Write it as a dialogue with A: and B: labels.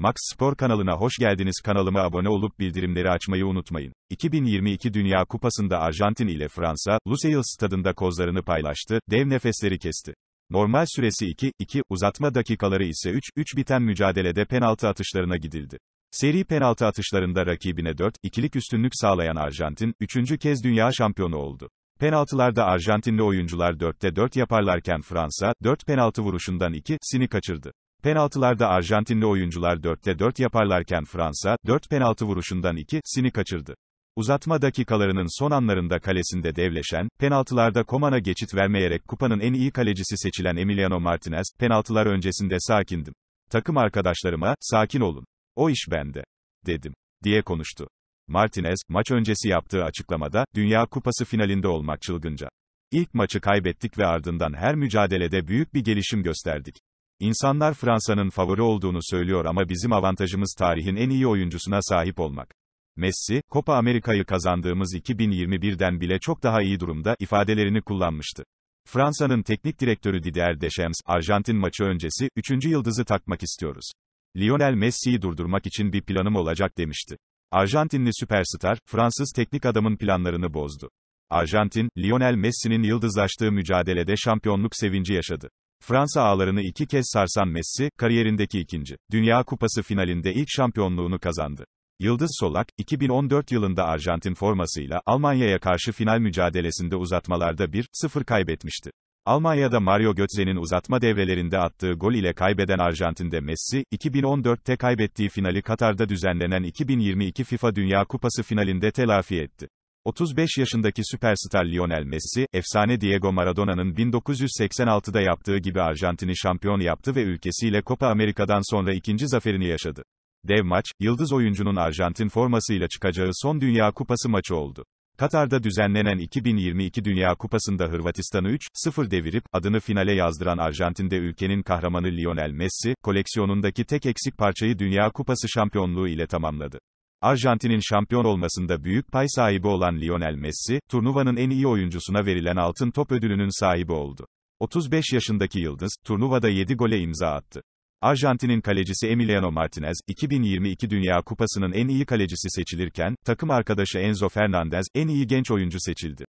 A: Max Spor kanalına hoş geldiniz. Kanalıma abone olup bildirimleri açmayı unutmayın. 2022 Dünya Kupası'nda Arjantin ile Fransa, Lusail stadında kozlarını paylaştı, dev nefesleri kesti. Normal süresi 2-2, uzatma dakikaları ise 3-3 biten mücadelede penaltı atışlarına gidildi. Seri penaltı atışlarında rakibine 4-2'lik üstünlük sağlayan Arjantin, üçüncü kez dünya şampiyonu oldu. Penaltılarda Arjantinli oyuncular 4'te 4 yaparlarken Fransa, 4 penaltı vuruşundan 2'sini kaçırdı. Penaltılarda Arjantinli oyuncular 4'te 4 yaparlarken Fransa, 4 penaltı vuruşundan 2'sini kaçırdı. Uzatma dakikalarının son anlarında kalesinde devleşen, penaltılarda Koman'a geçit vermeyerek kupanın en iyi kalecisi seçilen Emiliano Martinez, penaltılar öncesinde sakindim. Takım arkadaşlarıma, sakin olun. O iş bende. Dedim. Diye konuştu. Martinez, maç öncesi yaptığı açıklamada, Dünya Kupası finalinde olmak çılgınca. İlk maçı kaybettik ve ardından her mücadelede büyük bir gelişim gösterdik. İnsanlar Fransa'nın favori olduğunu söylüyor ama bizim avantajımız tarihin en iyi oyuncusuna sahip olmak. Messi, Copa Amerika'yı kazandığımız 2021'den bile çok daha iyi durumda ifadelerini kullanmıştı. Fransa'nın teknik direktörü Didier Deschamps, Arjantin maçı öncesi, 3. yıldızı takmak istiyoruz. Lionel Messi'yi durdurmak için bir planım olacak demişti. Arjantinli süperstar, Fransız teknik adamın planlarını bozdu. Arjantin, Lionel Messi'nin yıldızlaştığı mücadelede şampiyonluk sevinci yaşadı. Fransa ağlarını iki kez sarsan Messi, kariyerindeki ikinci, Dünya Kupası finalinde ilk şampiyonluğunu kazandı. Yıldız Solak, 2014 yılında Arjantin formasıyla, Almanya'ya karşı final mücadelesinde uzatmalarda 1-0 kaybetmişti. Almanya'da Mario Götze'nin uzatma devrelerinde attığı gol ile kaybeden Arjantin'de Messi, 2014'te kaybettiği finali Katar'da düzenlenen 2022 FIFA Dünya Kupası finalinde telafi etti. 35 yaşındaki süperstar Lionel Messi, efsane Diego Maradona'nın 1986'da yaptığı gibi Arjantin'i şampiyon yaptı ve ülkesiyle Copa Amerika'dan sonra ikinci zaferini yaşadı. Dev maç, yıldız oyuncunun Arjantin formasıyla çıkacağı son Dünya Kupası maçı oldu. Katar'da düzenlenen 2022 Dünya Kupası'nda Hırvatistan'ı 3-0 devirip, adını finale yazdıran Arjantin'de ülkenin kahramanı Lionel Messi, koleksiyonundaki tek eksik parçayı Dünya Kupası şampiyonluğu ile tamamladı. Arjantin'in şampiyon olmasında büyük pay sahibi olan Lionel Messi, turnuvanın en iyi oyuncusuna verilen altın top ödülünün sahibi oldu. 35 yaşındaki yıldız, turnuvada 7 gole imza attı. Arjantin'in kalecisi Emiliano Martinez, 2022 Dünya Kupası'nın en iyi kalecisi seçilirken, takım arkadaşı Enzo Fernandez, en iyi genç oyuncu seçildi.